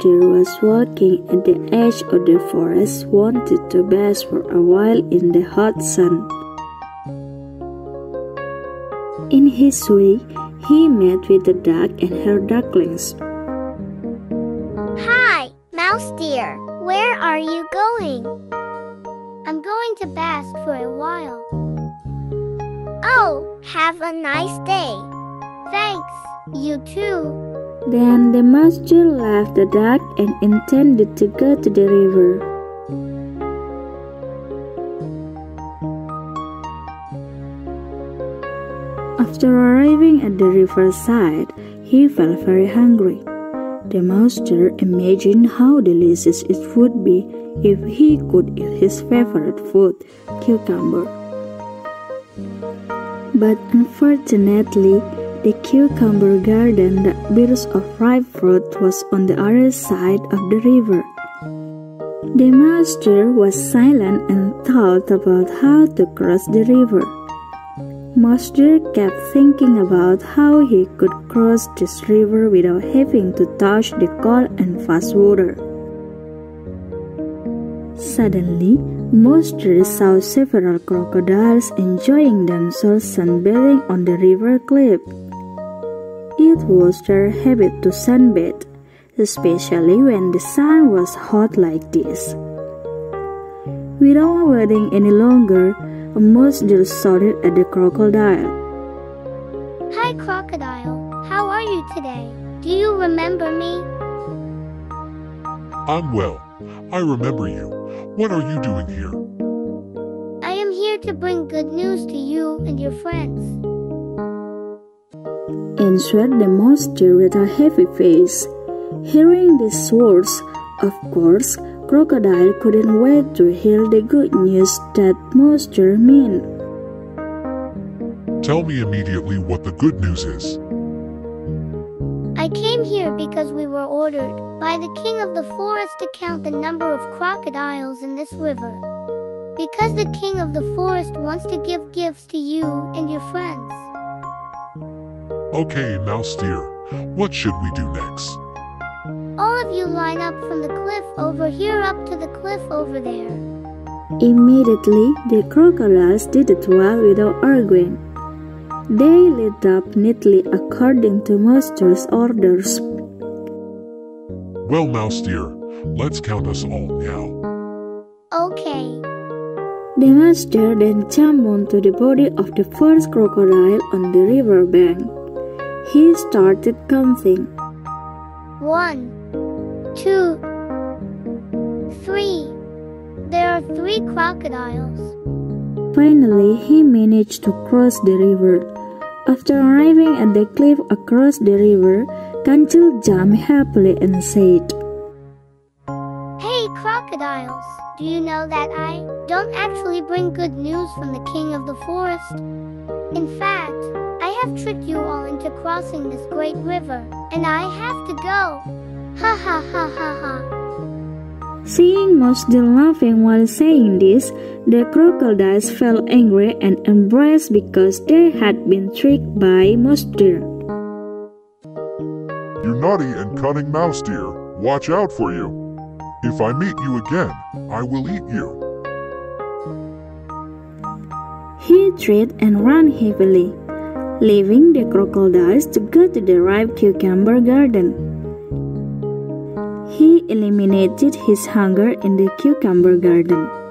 Deer was walking at the edge of the forest, wanted to bask for a while in the hot sun. In his way, he met with the duck and her ducklings. Hi, Mouse deer. Where are you going? I'm going to bask for a while. Oh, have a nice day. Thanks, you too. Then the mouse deer left the duck and intended to go to the river. After arriving at the riverside, he felt very hungry. The mouse deer imagined how delicious it would be if he could eat his favorite food, cucumber. But unfortunately, the cucumber garden that bears of ripe fruit was on the other side of the river. The mouse deer was silent and thought about how to cross the river. Mouse deer kept thinking about how he could cross this river without having to touch the cold and fast water. Suddenly, Mouse deer saw several crocodiles enjoying themselves sunbathing on the river cliff. It was their habit to sunbathe, especially when the sun was hot like this. Without waiting any longer, a mouse deer shouted at the crocodile. Hi, crocodile. How are you today? Do you remember me? I'm well. I remember you. What are you doing here? I am here to bring good news to you and your friends. Answered the mouse deer with a heavy face. Hearing these words, of course, Crocodile couldn't wait to hear the good news that mouse deer meant. Tell me immediately what the good news is. I came here because we were ordered by the king of the forest to count the number of crocodiles in this river. Because the king of the forest wants to give gifts to you and your friends. Okay, Mouse deer. What should we do next? All of you line up from the cliff over here up to the cliff over there. Immediately, the crocodiles did it well without arguing. They lit up neatly according to Mouse deer's orders. Well, Mouse deer, let's count us all now. Okay. The mouse deer then jumped onto the body of the first crocodile on the river bank. He started counting. One, two, three. There are three crocodiles. Finally, he managed to cross the river. After arriving at the cliff across the river, Kancil jumped happily and said, Hey, crocodiles! Do you know that I don't actually bring good news from the king of the forest? In fact, have tricked you all into crossing this great river, and I have to go. Ha ha ha ha ha. Seeing Mouse deer laughing while saying this, the crocodiles felt angry and embarrassed because they had been tricked by Mouse deer. You naughty and cunning mouse Deer, watch out for you. If I meet you again, I will eat you. He tried and ran heavily, leaving the crocodiles to go to the ripe cucumber garden. He eliminated his hunger in the cucumber garden.